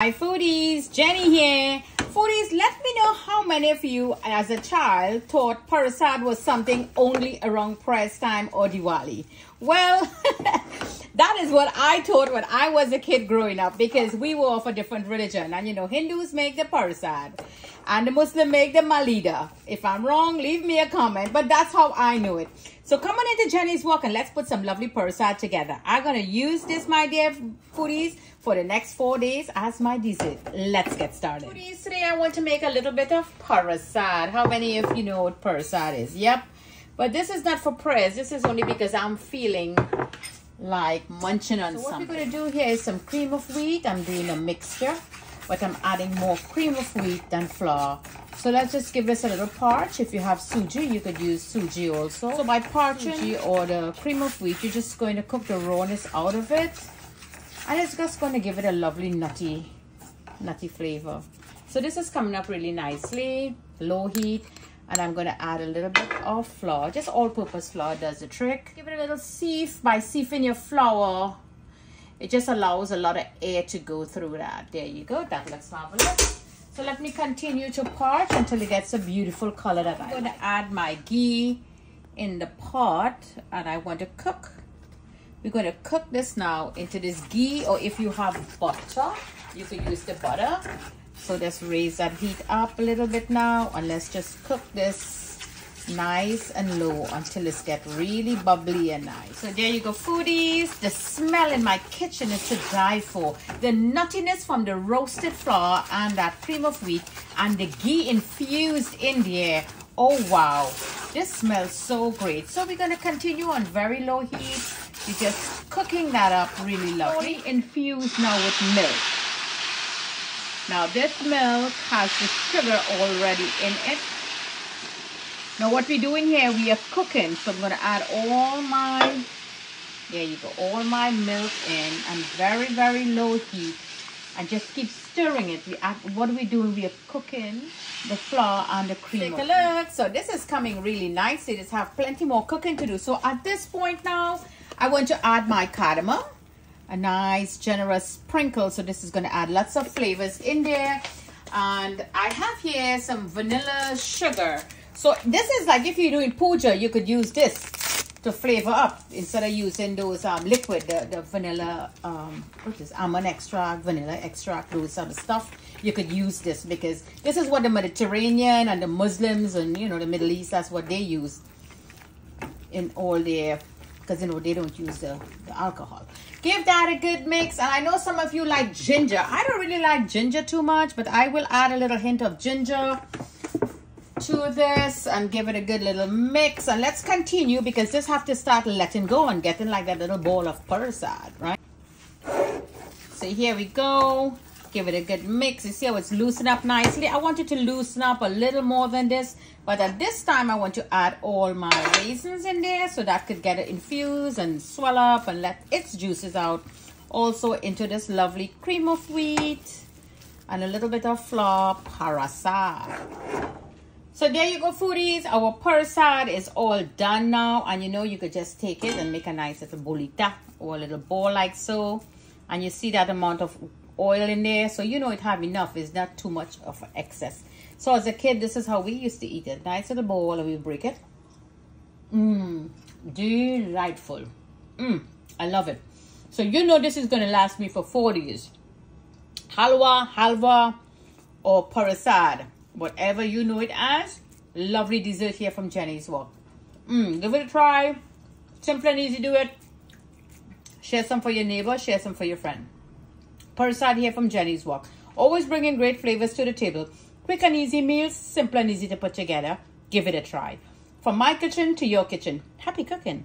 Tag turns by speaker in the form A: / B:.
A: Hi foodies, Jenny here. Foodies, let me know how many of you as a child thought Parasad was something only around press time or Diwali. Well, that is what I thought when I was a kid growing up because we were of a different religion. And you know, Hindus make the Parasad and the Muslim make the Malida. If I'm wrong, leave me a comment, but that's how I knew it. So come on into Jenny's Wok and let's put some lovely Parasad together. I'm going to use this, my dear foodies, for the next four days as my dessert. Let's get started. Foodies, today I want to make a little bit of Parasad. How many of you know what Parasad is? Yep. But this is not for prayers. This is only because I'm feeling like munching on so what something. we're going to do here is some cream of wheat. I'm doing a mixture, but I'm adding more cream of wheat than flour so let's just give this a little parch. If you have suji, you could use suji also. So by parching suji or the cream of wheat, you're just going to cook the rawness out of it. And it's just going to give it a lovely nutty, nutty flavor. So this is coming up really nicely, low heat. And I'm going to add a little bit of flour. Just all-purpose flour does the trick. Give it a little sieve. By sieving your flour, it just allows a lot of air to go through that. There you go. That looks marvelous. So let me continue to parch until it gets a beautiful color that I'm going to add my ghee in the pot and I want to cook. We're going to cook this now into this ghee or if you have butter, you could use the butter. So just raise that heat up a little bit now and let's just cook this nice and low until it's get really bubbly and nice. So there you go, foodies. The smell in my kitchen is to die for. The nuttiness from the roasted flour and that cream of wheat and the ghee infused in there. Oh, wow. This smells so great. So we're going to continue on very low heat. You're just cooking that up really lovely. Infused now with milk. Now this milk has the sugar already in it now what we're doing here, we are cooking. So I'm going to add all my, there you go, all my milk in and very, very low heat. And just keep stirring it. We add, what are we doing? We are cooking the flour and the cream. Take a look. So this is coming really nicely. Just have plenty more cooking to do. So at this point now, I want to add my cardamom. A nice generous sprinkle. So this is going to add lots of flavors in there. And I have here some vanilla sugar. So this is like if you're doing puja, you could use this to flavor up instead of using those um, liquid, the, the vanilla, um, what is almond extract, vanilla extract, those sort of stuff. You could use this because this is what the Mediterranean and the Muslims and, you know, the Middle East, that's what they use in all their, because, you know, they don't use the, the alcohol. Give that a good mix. And I know some of you like ginger. I don't really like ginger too much, but I will add a little hint of ginger to this and give it a good little mix and let's continue because this have to start letting go and getting like that little bowl of parasad right so here we go give it a good mix you see how it's loosened up nicely i want it to loosen up a little more than this but at this time i want to add all my raisins in there so that could get it infused and swell up and let its juices out also into this lovely cream of wheat and a little bit of flour parasad so there you go, foodies. Our parasad is all done now. And you know, you could just take it and make a nice little bolita or a little ball like so. And you see that amount of oil in there. So you know it have enough. It's not too much of excess. So as a kid, this is how we used to eat it. Nice little bowl and we break it. Mmm, delightful. Mmm, I love it. So you know this is going to last me for 40 years. Halwa, halwa, or parasad whatever you know it as. Lovely dessert here from Jenny's Wok. Mm, give it a try. Simple and easy do it. Share some for your neighbor, share some for your friend. Parasad here from Jenny's Wok. Always bringing great flavors to the table. Quick and easy meals, simple and easy to put together. Give it a try. From my kitchen to your kitchen. Happy cooking.